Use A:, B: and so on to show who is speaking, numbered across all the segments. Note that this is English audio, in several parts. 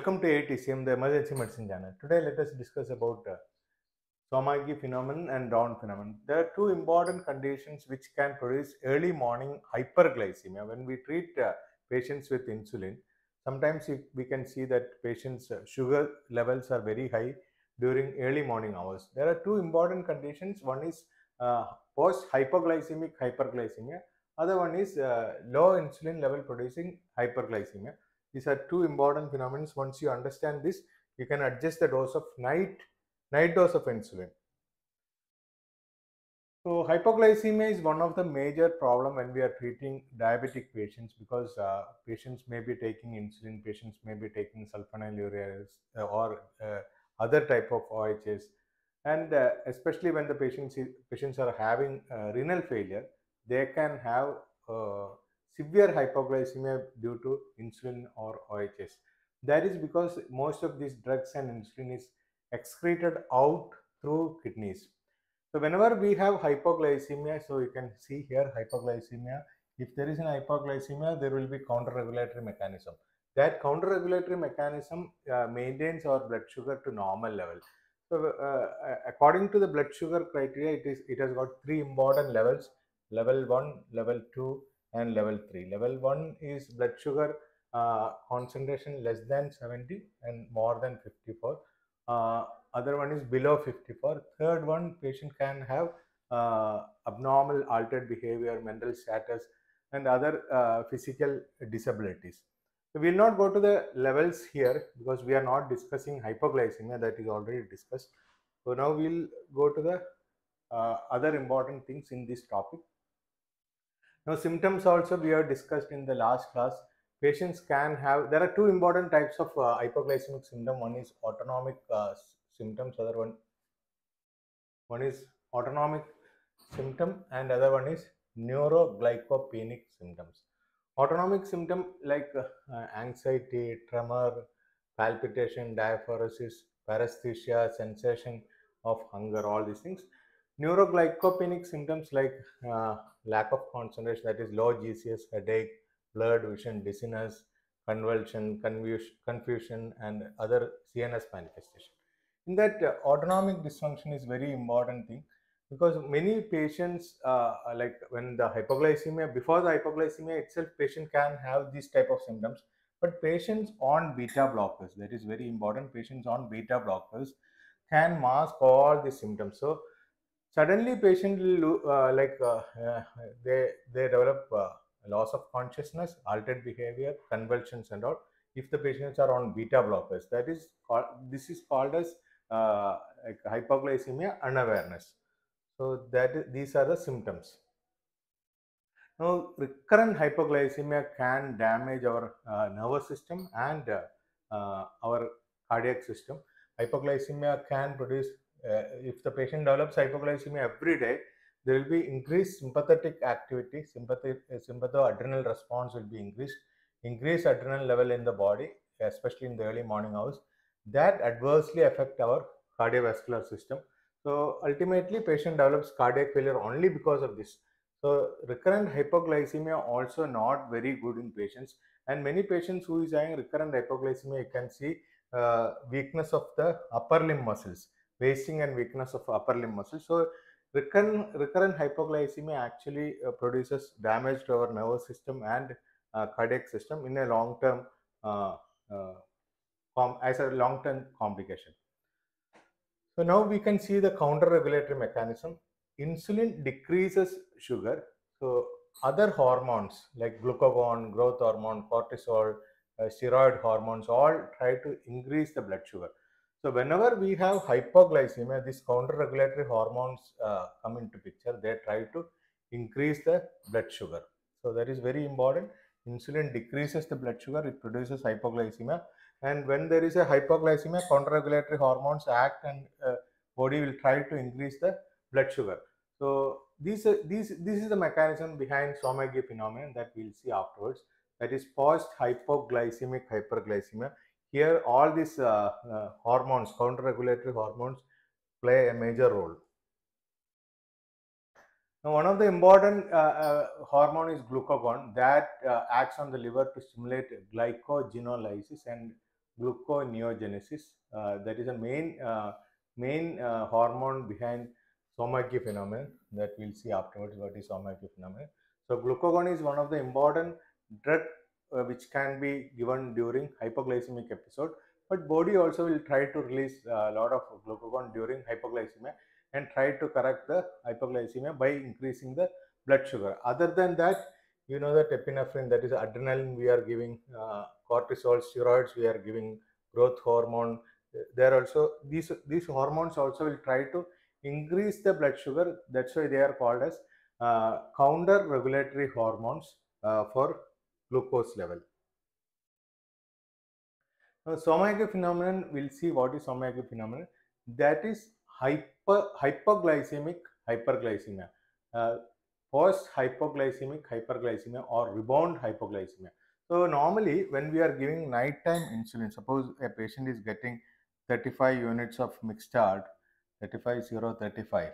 A: Welcome to AETCM, the emergency medicine channel. Today, let us discuss about uh, Somogyi phenomenon and Dawn phenomenon. There are two important conditions which can produce early morning hyperglycemia. When we treat uh, patients with insulin, sometimes we can see that patients' uh, sugar levels are very high during early morning hours. There are two important conditions. One is uh, post hypoglycemic hyperglycemia. Other one is uh, low insulin level producing hyperglycemia. These are two important phenomena. Once you understand this, you can adjust the dose of night night dose of insulin. So hypoglycemia is one of the major problem when we are treating diabetic patients because uh, patients may be taking insulin, patients may be taking sulfonylureas uh, or uh, other type of OHS, and uh, especially when the patients patients are having uh, renal failure, they can have severe hypoglycemia due to insulin or OHS. That is because most of these drugs and insulin is excreted out through kidneys. So whenever we have hypoglycemia, so you can see here hypoglycemia. If there is an hypoglycemia, there will be counter-regulatory mechanism. That counter-regulatory mechanism uh, maintains our blood sugar to normal level. So uh, according to the blood sugar criteria, it is it has got three important levels: level one, level two, and level 3. Level 1 is blood sugar uh, concentration less than 70 and more than 54. Uh, other one is below 54. Third one, patient can have uh, abnormal altered behavior, mental status, and other uh, physical disabilities. We will not go to the levels here because we are not discussing hypoglycemia that is already discussed. So now we will go to the uh, other important things in this topic. Now symptoms also we have discussed in the last class. Patients can have, there are two important types of uh, hypoglycemic symptom. One is autonomic uh, symptoms, other one, one is autonomic symptom and other one is neuroglycopenic symptoms. Autonomic symptom like uh, anxiety, tremor, palpitation, diaphoresis, paresthesia, sensation of hunger, all these things neuroglycopenic symptoms like uh, lack of concentration, that is low GCS, headache, blurred vision, dizziness, convulsion, confusion, and other CNS manifestation. In that, uh, autonomic dysfunction is very important thing because many patients, uh, like when the hypoglycemia, before the hypoglycemia itself, patient can have these type of symptoms. But patients on beta blockers, that is very important, patients on beta blockers can mask all these symptoms. So, suddenly patient will uh, like uh, uh, they they develop loss of consciousness altered behavior convulsions and all if the patients are on beta blockers. That is called this is called as like hypoglycemia unawareness. So that these are the symptoms. Now recurrent hypoglycemia can damage our nervous system and our cardiac system. Hypoglycemia can produce uh, if the patient develops hypoglycemia every day, there will be increased sympathetic activity, sympathetic, uh, sympathoadrenal response will be increased, increased adrenal level in the body, especially in the early morning hours. That adversely affect our cardiovascular system. So ultimately, patient develops cardiac failure only because of this. So recurrent hypoglycemia also not very good in patients, and many patients who is having recurrent hypoglycemia, you can see uh, weakness of the upper limb muscles wasting and weakness of upper limb muscles. So recurrent, recurrent hypoglycemia actually uh, produces damage to our nervous system and uh, cardiac system in a long term uh, as a long term complication. So now we can see the counter regulatory mechanism. Insulin decreases sugar. So other hormones like glucagon, growth hormone, cortisol, steroid hormones all try to increase the blood sugar. So whenever we have hypoglycemia, these counter-regulatory hormones uh, come into picture. They try to increase the blood sugar. So that is very important. Insulin decreases the blood sugar. It produces hypoglycemia. And when there is a hypoglycemia, counter-regulatory hormones act and uh, body will try to increase the blood sugar. So these, uh, these, this is the mechanism behind Somogyi phenomenon that we'll see afterwards. That is post-hypoglycemic hyperglycemia here all these uh, uh, hormones, counter-regulatory hormones play a major role. Now, one of the important uh, hormone is glucagon that acts on the liver to stimulate glycogenolysis and gluconeogenesis. Uh, that is a main uh, main uh, hormone behind Somogyi phenomenon that we'll see afterwards what is Somogyi phenomenon. So glucagon is one of the important drug uh, which can be given during hypoglycemic episode but body also will try to release a lot of glucagon during hypoglycemia and try to correct the hypoglycemia by increasing the blood sugar. Other than that, you know that epinephrine, that is adrenaline, we are giving uh, cortisol, steroids, we are giving growth hormone. There also these these hormones also will try to increase the blood sugar. That's why they are called as uh, counter regulatory hormones uh, for glucose level. Now, Somogyi phenomenon, we'll see what is Somogyi phenomenon. That is hyper hypoglycemic hyperglycemia. Uh, post hypoglycemic hyperglycemia or rebound hypoglycemia. So normally when we are giving nighttime insulin, suppose a patient is getting 35 units of mixtard, 35 0 35.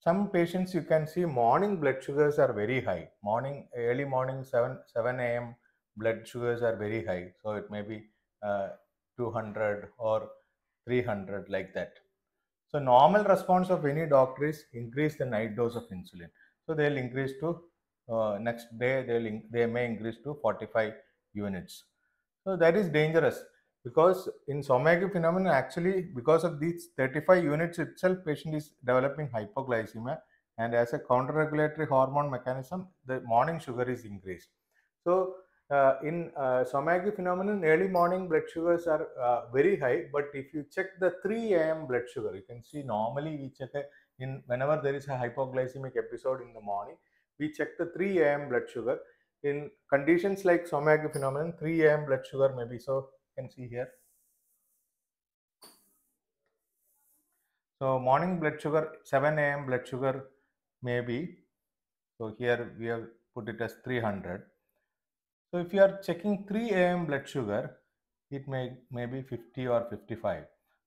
A: Some patients you can see morning blood sugars are very high. Morning, early morning 7 7 a.m. blood sugars are very high. So it may be uh, 200 or 300 like that. So normal response of any doctor is increase the night dose of insulin. So they'll increase to uh, next day they'll they may increase to 45 units. So that is dangerous because in Somogyi phenomenon actually because of these 35 units itself patient is developing hypoglycemia and as a counter regulatory hormone mechanism the morning sugar is increased. So uh, in uh, phenomenon, early morning blood sugars are uh, very high, but if you check the 3 a.m. blood sugar, you can see normally we check a, in whenever there is a hypoglycemic episode in the morning, we check the 3 a.m. blood sugar. In conditions like Somogyi phenomenon, 3 a.m. blood sugar may be so. Can see here. So morning blood sugar, 7 a.m. blood sugar may be. So here we have put it as 300 so if you are checking 3 a.m. blood sugar, it may, may be 50 or 55.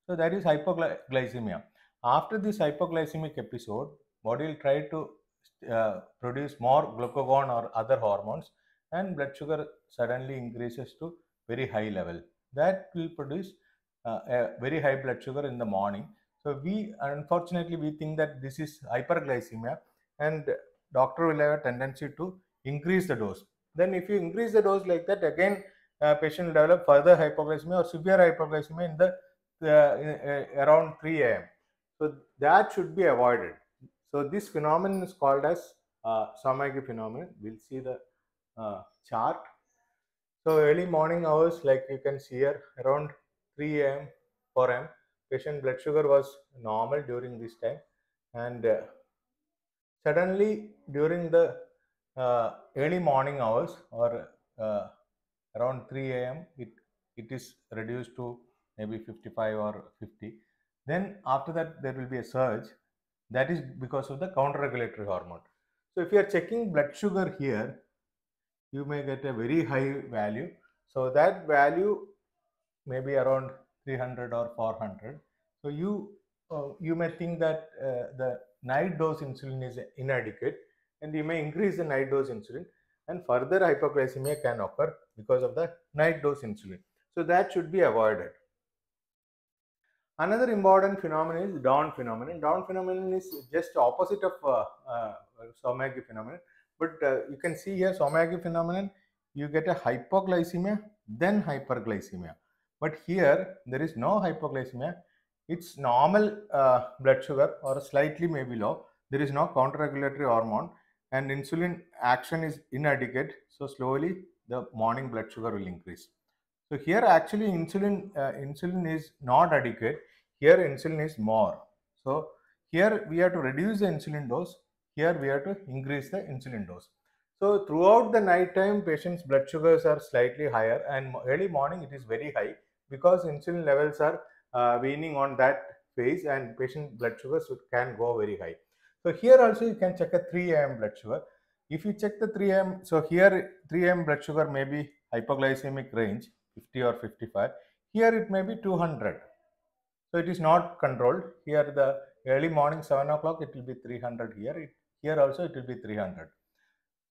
A: So that is hypoglycemia. After this hypoglycemic episode, body will try to uh, produce more glucagon or other hormones and blood sugar suddenly increases to very high level. That will produce uh, a very high blood sugar in the morning. So we unfortunately we think that this is hyperglycemia and doctor will have a tendency to increase the dose. Then if you increase the dose like that, again uh, patient will develop further hypoglycemia or severe hypoglycemia in the uh, in, uh, around 3 a.m. So that should be avoided. So this phenomenon is called as uh, Somogyi phenomenon. We'll see the uh, chart. So early morning hours, like you can see here, around 3 a.m., 4 a.m., patient blood sugar was normal during this time, and uh, suddenly during the uh, early morning hours or uh, around 3 a.m. it it is reduced to maybe 55 or 50 then after that there will be a surge that is because of the counter regulatory hormone so if you are checking blood sugar here you may get a very high value so that value may be around 300 or 400 so you uh, you may think that uh, the night dose insulin is inadequate and you may increase the night dose insulin and further hypoglycemia can occur because of the night dose insulin. So that should be avoided. Another important phenomenon is dawn phenomenon. Dawn phenomenon is just opposite of uh, uh, phenomenon. But uh, you can see here Somogyi phenomenon, you get a hypoglycemia, then hyperglycemia. But here there is no hypoglycemia. It's normal uh, blood sugar or slightly maybe low. There is no counter-regulatory hormone and insulin action is inadequate so slowly the morning blood sugar will increase so here actually insulin uh, insulin is not adequate here insulin is more so here we have to reduce the insulin dose here we have to increase the insulin dose so throughout the night time patients blood sugars are slightly higher and early morning it is very high because insulin levels are uh, weaning on that phase and patient blood sugars can go very high so here also you can check a 3 am blood sugar. If you check the 3 am, so here 3 am blood sugar may be hypoglycemic range 50 or 55. Here it may be 200. So it is not controlled. Here the early morning 7 o'clock it will be 300 here. It, here also it will be 300.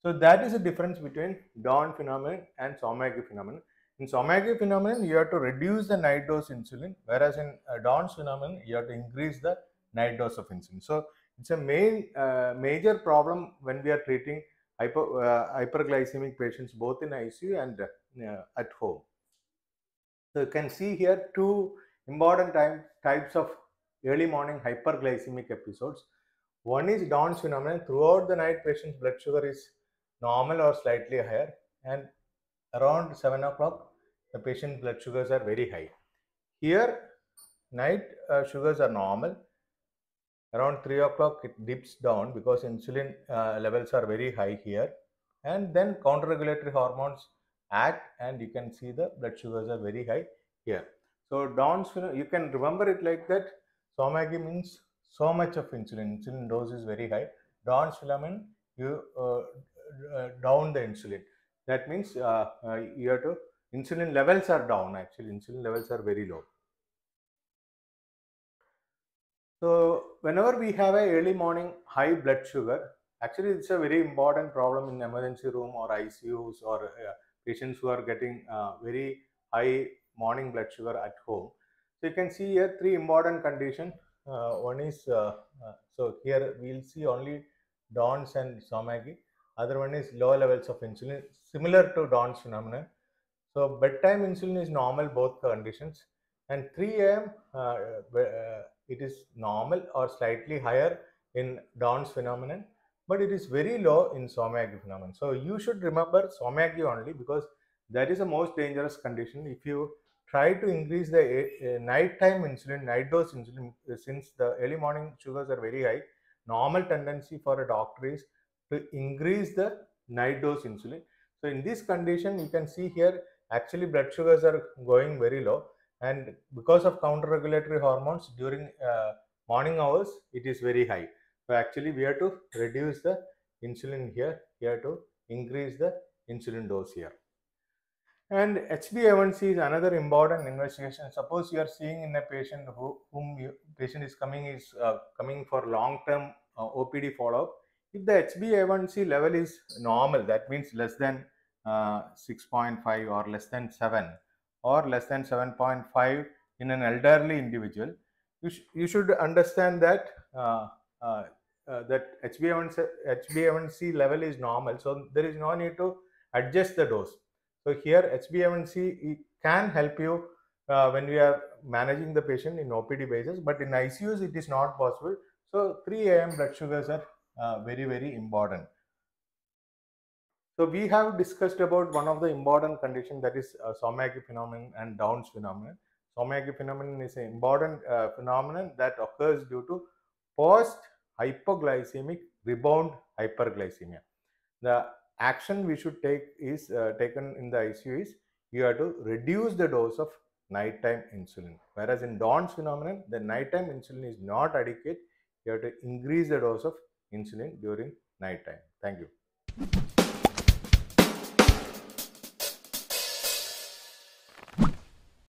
A: So that is the difference between dawn phenomenon and Somogyi phenomenon. In Somogyi phenomenon, you have to reduce the night dose insulin, whereas in uh, Down's phenomenon, you have to increase the night dose of insulin. So it's a main uh, major problem when we are treating hyper, uh, hyperglycemic patients both in ICU and uh, at home. So you can see here two important time, types of early morning hyperglycemic episodes. One is Down's phenomenon. Throughout the night, patient's blood sugar is normal or slightly higher, and around 7 o'clock, the patient's blood sugars are very high. Here, night uh, sugars are normal. Around 3 o'clock, it dips down because insulin uh, levels are very high here. And then counter-regulatory hormones act and you can see the blood sugars are very high here. So Down's, you can remember it like that. Somogyi means so much of insulin. Insulin dose is very high. Phenomenon, you uh, uh, down the insulin. That means uh, uh, you have to insulin levels are down. Actually, insulin levels are very low. So whenever we have a early morning high blood sugar, actually it's a very important problem in emergency room or ICUs or uh, patients who are getting uh, very high morning blood sugar at home. So you can see here three important condition. Uh, one is uh, uh, so here we'll see only Down's and Somogyi. Other one is low levels of insulin, similar to Down's phenomenon. So bedtime insulin is normal both conditions, and 3 a.m. Uh, it is normal or slightly higher in Down's phenomenon, but it is very low in Somogyi phenomenon. So you should remember Somogyi only because that is the most dangerous condition. If you try to increase the uh, nighttime insulin, night dose insulin, uh, since the early morning sugars are very high, normal tendency for a doctor is to increase the night dose insulin. So in this condition, you can see here actually blood sugars are going very low and because of counter regulatory hormones during uh, morning hours it is very high so actually we have to reduce the insulin here we have to increase the insulin dose here and hba1c is another important investigation suppose you are seeing in a patient who, whom you, patient is coming is uh, coming for long term uh, opd follow up if the hba1c level is normal that means less than uh, 6.5 or less than 7 or less than 7.5 in an elderly individual, you, sh you should understand that uh, uh, uh, that HbA1c, HbA1c level is normal. So there is no need to adjust the dose. So here HbA1c can help you uh, when we are managing the patient in OPD basis, but in ICUs it is not possible. So 3 a.m. blood sugars are uh, very very important. So we have discussed about one of the important condition that is uh, phenomenon and Down's phenomenon. Somogyi phenomenon is an important uh, phenomenon that occurs due to post hypoglycemic rebound hyperglycemia. The action we should take is uh, taken in the ICU is you have to reduce the dose of nighttime insulin. Whereas in Down's phenomenon, the nighttime insulin is not adequate. You have to increase the dose of insulin during nighttime. Thank you.